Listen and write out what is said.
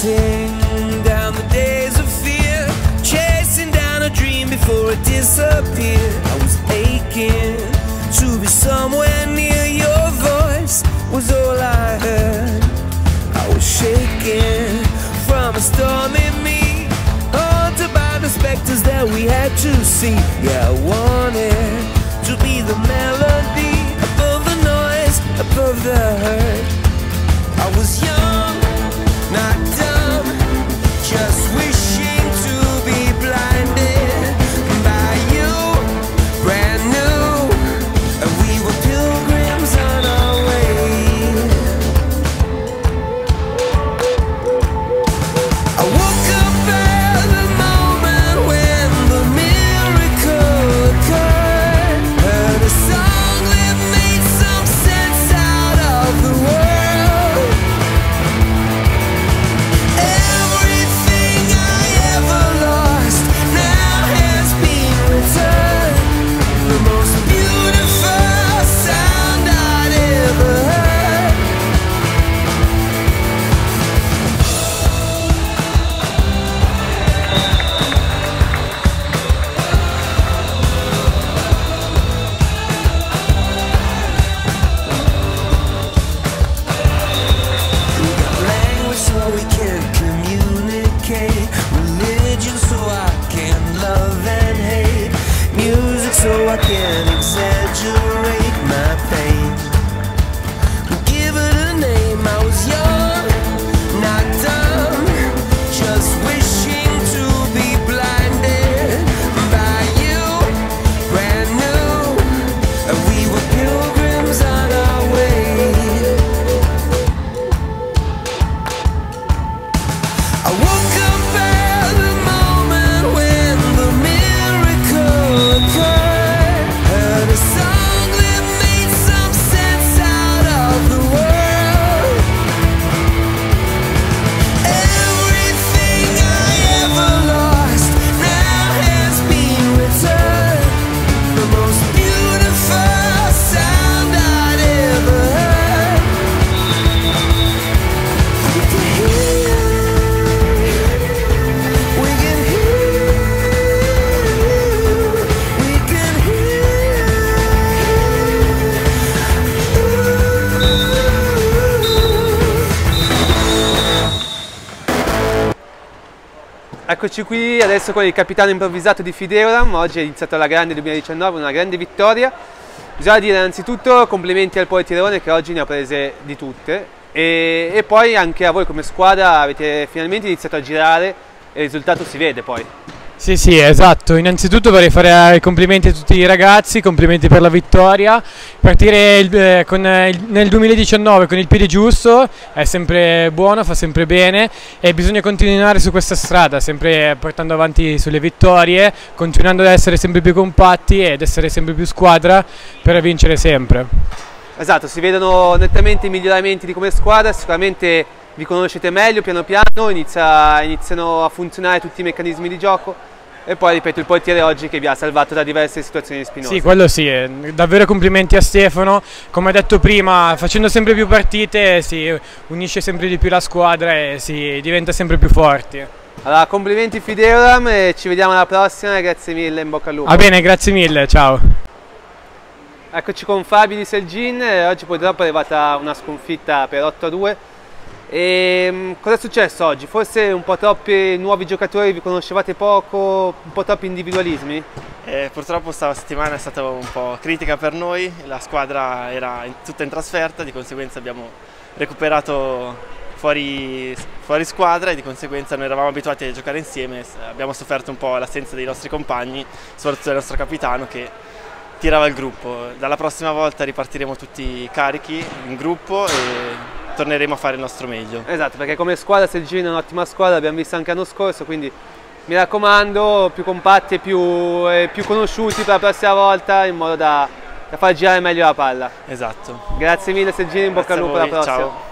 Chasing down the days of fear Chasing down a dream before it disappeared. I was aching to be somewhere near Your voice was all I heard. I was shaking from a storm in me Haunted by the specters that we had to see. Yeah, I again. Eccoci qui adesso con il capitano improvvisato di Fideoram, oggi è iniziata la grande 2019, una grande vittoria. Bisogna dire innanzitutto complimenti al Poetirone che oggi ne ha prese di tutte e, e poi anche a voi come squadra avete finalmente iniziato a girare e il risultato si vede poi. Sì, sì, esatto. Innanzitutto vorrei fare i complimenti a tutti i ragazzi, complimenti per la vittoria. Partire il- eh, con, eh, il- nel 2019 con il piede giusto è sempre buono, fa sempre bene e bisogna continuare su questa strada, sempre portando avanti sulle vittorie, continuando ad essere sempre più compatti ed essere sempre più squadra per vincere sempre. Esatto, si vedono nettamente i miglioramenti di come squadra, sicuramente vi conoscete meglio piano piano, inizia- iniziano a funzionare tutti i meccanismi di gioco e poi ripeto il portiere oggi che vi ha salvato da diverse situazioni spinose. Sì, quello sì, eh, davvero complimenti a Stefano. Come detto prima, facendo sempre più partite si unisce sempre di più la squadra e si diventa sempre più forti. Allora, complimenti Fideoram e ci vediamo alla prossima, grazie mille, in bocca al lupo. Va bene, grazie mille, ciao. Eccoci con Fabio di Selgin, eh, oggi purtroppo è arrivata una sconfitta per 8-2. E mm, cosa è successo oggi? Forse un po' troppi nuovi giocatori, vi conoscevate poco, un po' troppi individualismi? Eh, purtroppo questa settimana è stata un po' critica per noi, la squadra era in- tutta in trasferta, di conseguenza abbiamo recuperato fuori, fuori squadra e di conseguenza noi eravamo abituati a giocare insieme, abbiamo sofferto un po' l'assenza dei nostri compagni, soprattutto del nostro capitano che tirava il gruppo. Dalla prossima volta ripartiremo tutti carichi in gruppo e torneremo a fare il nostro meglio. Esatto, perché come squadra Selgin è un'ottima squadra, l'abbiamo vista anche l'anno scorso, quindi mi raccomando, più compatti e più, e più conosciuti per la prossima volta in modo da, da far girare meglio la palla. Esatto. Grazie mille Selgin, in bocca al lupo alla prossima. ciao.